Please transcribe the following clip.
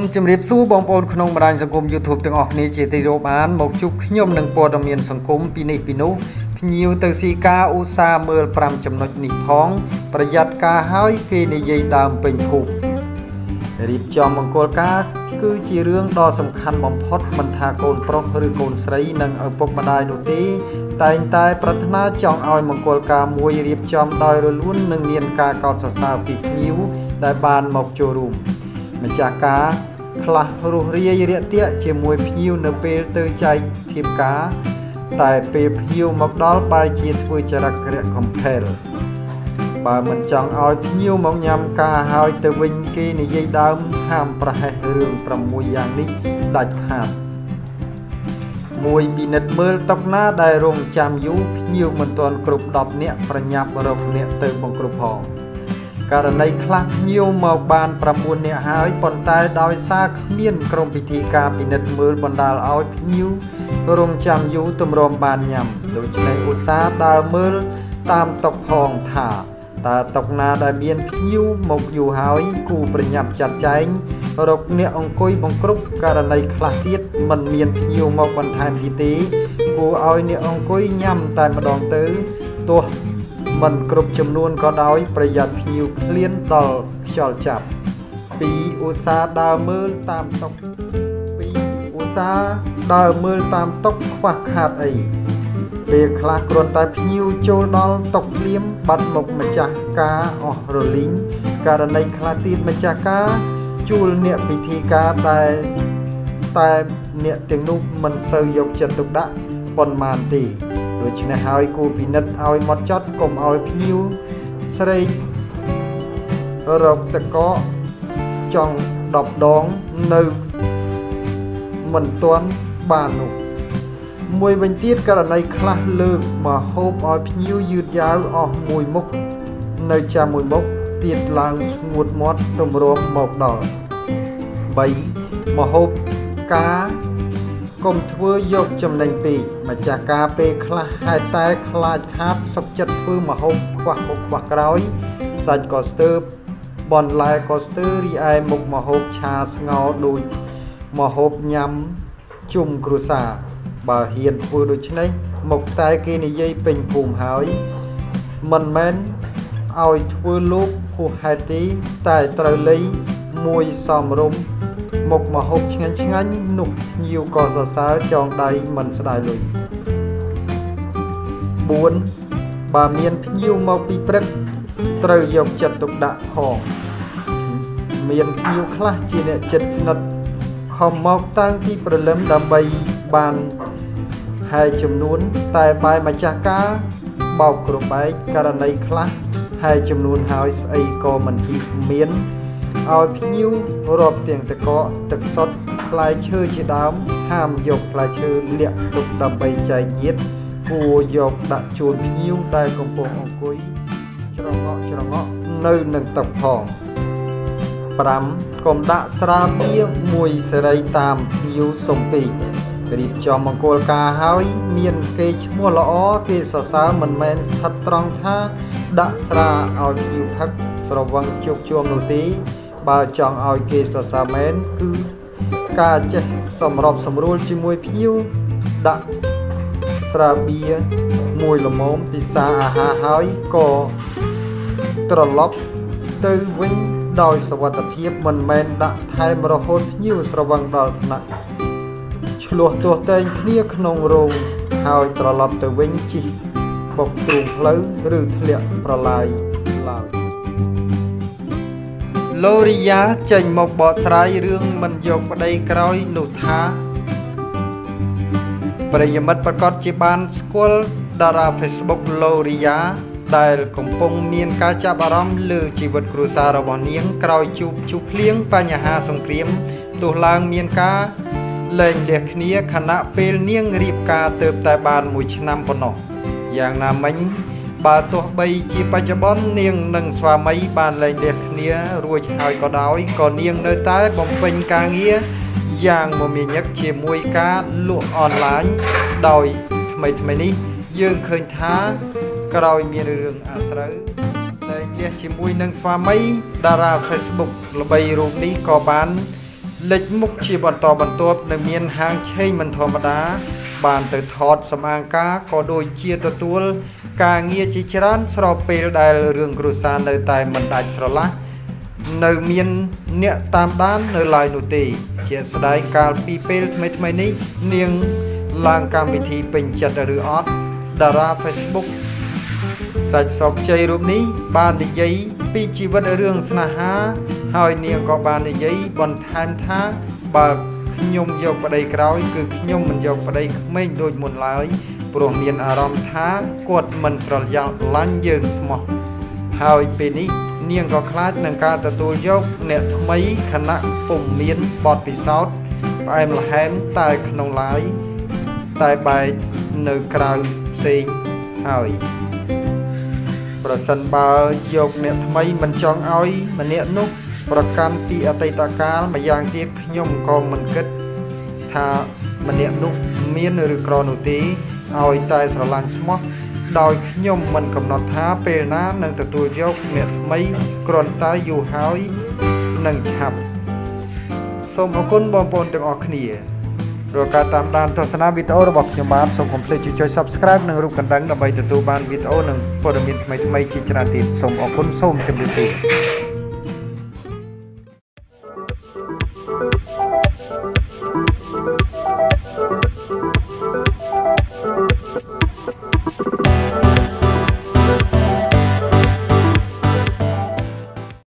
មជម្រាបសួរបងប្អូនក្នុងបណ្ដាញសង្គម YouTube ទាំងអស់គ្នាជាទីរាប់អានមកជួបខ្ញុំនឹងព័ត៌មានសង្គមពីនេះពីនោះភ្ញៀវទៅស៊ីការឧស្សាហ៍មើល5ចំណុចនេះផង ប្រយ័ត្នការហើយគេនិយាយដើមពេញភូមិរៀបចំមង្គលការគឺជារឿងដ៏សំខាន់បំផុតមិនថាកូនប្រុសឬកូនស្រីនិងឪពុកម្ដាយនោះទេតែងតែប្រាថ្នាចង់ឲ្យមង្គលការមួយរៀបចំដោយរលូននិងមានការកោតសរសើរពីភ្ញៀវដែលបានមកចូលរួម ម្ចាស់ការខ្លះរស់រាយរាក់ទាក់ជាមួយភ្ញៀវនៅពេលទៅចែកធៀបការ តែពេលភ្ញៀវមកដល់បែរជាធ្វើចរិតរៈកំផែលបើមិនចង់ឲ្យភ្ញៀវមកញ៉ាំការហើយទៅវិញគេនិយាយដើមហាមប្រហែសរឿង6យ៉ាងនេះដាច់ខាតមួយពិនិត្យមើលតុកណាដែលរងចាំយូរភ្ញៀវមិនទាន់គ្រប់10នាក់ប្រញាប់រកអ្នកទៅបង្គ្រប់ផង ករណីខ្លះភ្ញៀវមកបាន9នាក់ហើយប៉ុន្តែដោយសារគ្មានក្រុមពិធីការពិនិត្យមើលបណ្ដាលឲ្យភ្ញៀវរងចាំយូរទម្រាំបានញ៉ាំដូច្នេះឧស្សាហ៍ដើរមើលតាមតុកផងថាតើតុកណាដែលមានភ្ញៀវមកយូរហើយគូប្រញាប់ចាត់ចែងរកអ្នកអង្គុយបង្គ្រប់ករណីខ្លះទៀតមិនមានភ្ញៀវមកបន្ថែមទៀតទេគួរឲ្យអ្នកអង្គុយញ៉ាំតែម្ដងទៅទោះ មិនគ្រប់ចំនួនក៏ដោយប្រយ័ត្នភ្ញៀវឃ្លានដល់ខ្យល់ចាប់2ឧស្សាហ៍ដើរមើលតាមតុក2ឧស្សាហ៍ដើរមើលតាមតុកខ្វះខាតអីពេលខ្លះគ្រាន់តែភ្ញៀវចូលដល់តុកភ្លាមបាត់មុខម្ចាស់ការអស់រលីងករណីខ្លះទៀតម្ចាស់ការជួលអ្នកពិធីការដែលតែអ្នកទាំងនោះមិនសូវយកចិត្តទុកដាក់ប៉ុន្មានទេ ដូច្នេះហើយគូពិនិត្យឲ្យមកចត់កុំឲ្យភ្ញៀវស្រេករកតកចង់10ដងនៅមិនទាន់បាននោះមួយវិញទៀតករណីខ្លះលើកមកហូបឲ្យភ្ញៀវយឺតយ៉ាវអស់មួយមុខនៅចាំមួយមុខទៀតឡើងស្ងួតមាត់ទម្រាំមកដល់3មហូបការ កុំធ្វើយកចំណេញពេកម្ចាស់ការពេលខ្លះហេតុតែខ្លាចខាតសុខចិត្តធ្វើមហូបខ្វះមុខខ្វះក្រោយសាច់ក៏ស្ទើរបនឡែក៏ស្ទើររីឯមុខមហូបឆាស្ងោរដូចមហូបញ៉ាំជុំគ្រួសារបើហ៊ានធ្វើដូច្នេះមកតែគេនិយាយពេញភូមិហើយមិនមែនឲ្យធ្វើលោកហួសហេតុទេតែត្រូវលៃមួយសំរុំ មុខមកហូបឆ្ងាញ់ឆ្ងាញ់នោះភ្ញៀវក៏សរសើរចងដៃមិនស្ដាយលុយ4បើមានភ្ញៀវមកពីព្រឹកត្រូវយកចិត្តទុកដាក់ផងមានភ្ញៀវខ្លះជាអ្នកចិត្តស្និទ្ធខំមកតាំងពីព្រលឹមដើម្បីបានហើយចំនួន តែបែម្ចាស់ការបោកគ្រប់បែកករណីខ្លះហើយចំនួនហើយស្អីក៏មិនហ៊ីមាន ឲ្យភ្ញៀវរាប់ទាំងតកកទឹកសុទ្ធផ្លែឈើជាដើមហាមយកផ្លែឈើលាក់ទុកដើម្បីចែកញាតគួរយកដាក់ជូនភ្ញៀវដែលកំពុងអង្គុយច្រងក់ច្រងក់នៅនឹងទឹកផង5កុំដាក់ស្រាបៀរមួយសេរីតាមភ្ញៀវសំពីរៀបចំមង្គលការហើយមានគេឈ្មោះល្អគេសរសើរមិនមែនស្ថិតត្រង់ថាដាក់ស្រាឲ្យភ្ញៀវផឹកស្រវឹងជោគជុំនោះទេ បើចង់ឲ្យគេសរសើរមែនគឺការចេះសម្របសម្រួលជាមួយភ្ញៀវដាក់ស្រាបៀរមួយល្មមពិសាអាហារហើយក៏ត្រឡប់ទៅវិញដោយសវត្ថភាពមិនមែនដាក់ថែមរហូតភ្ញៀវស្រវឹងដល់ថ្នាក់ឆ្លោះទោះតែងគ្នាក្នុងរោងហើយត្រឡប់ទៅវិញជិះបុកទ្រូងផ្លូវឬធ្លាក់ប្រឡាយឡើយ ឡូរីយ៉ាចេញមកបកស្រាយរឿងមិនយកប្តីក្រោយនោះថាប្រិយមិត្តប្រកាសជាបានស្គាល់តារា Facebook ឡូរីយ៉ាដែលកំពុងមានការចាប់អារម្មណ៍លើជីវិតគ្រួសាររបស់នាងក្រោយជួបជុះភ្លៀងបញ្ហាសង្គ្រាមទោះឡើងមានការលែងលះគ្នាខណៈពេលនាងរៀបការទៅតែបានមួយឆ្នាំប៉ុណ្ណោះយ៉ាងណាមិញ បើទោះបីជាបច្ចុប្បន្ននាងនិងស្វាមីបានលែងលះគ្នា រួចហើយក៏ដោយក៏នាងនៅតែបំពេញការងារយ៉ាងមមាញឹកជាមួយការលក់អនឡាញដោយថ្មីថ្មីនេះយើងឃើញថាក្រោយមានរឿងអាស្រូវលែងលះជាមួយនឹងស្វាមីតារា Facebook ល្បីរូបនេះក៏បានលេចមុខជាបន្តបន្ទាប់នៅមានហាងឆេងមិនធម្មតា បានទៅថតសម្អាងការក៏ដូចជាទទួល ការងារជាច្រើន ស្របពេលដែលរឿងគ្រួសារនៅតែមិនដាច់ស្រឡះនៅមានអ្នកតាមដាននៅឡើយនោះទេ ជាស្ដែងកាលពីពេលថ្មីថ្មីនេះនាងឡើងកម្មវិធីពេញចិត្តឬអត់តារា Facebook សាច់សោកជ័យរូបនេះបាននិយាយពីជីវិតរឿងស្នេហា ហើយនាងក៏បាននិយាយបន្ថែមថាបើ ខ្ញុំយកប្តីក្រោយ គឺខ្ញុំមិនយកប្តីក្មេងដូចមុនឡើយព្រោះមានអារម្មណ៍ថាគាត់មិនស្រឡាញ់យើងស្មោះហើយពេលនេះនាងក៏ខ្លាចនឹងការទទួលយកអ្នកថ្មីខណៈពុំមានបទពិសោធន៍ផ្អែមល្ហែមតែក្នុងឡាយតែបែកនៅក្រៅផ្សេងហើយប្រសិនបើយកអ្នកថ្មីមិនចង់ឲ្យម្នាក់នោះ ប្រកាន់ពីអតីតកាលម្យ៉ាងទៀតខ្ញុំក៏មិនគិតថាម្នាក់នោះមានឬក្រនោះទេឲ្យតែស្រឡាញ់ស្មោះដោយខ្ញុំមិនកំណត់ថាពេលណានឹងទទួលយកអ្នកថ្មីគ្រាន់តែយូរហើយនឹងឆាប់សូមអរគុណបងប្អូនទាំងអស់គ្នារាល់ការតាមដានទស្សនាវីដេអូរបស់ខ្ញុំបាទសូមកុំភ្លេចជួយ Subscribe និងរូបកណ្ដឹងដើម្បីទទួលបានវីដេអូនិងព័ត៌មានថ្មីៗជាច្រើនទៀតសូមអរគុណសូមជម្រាបលា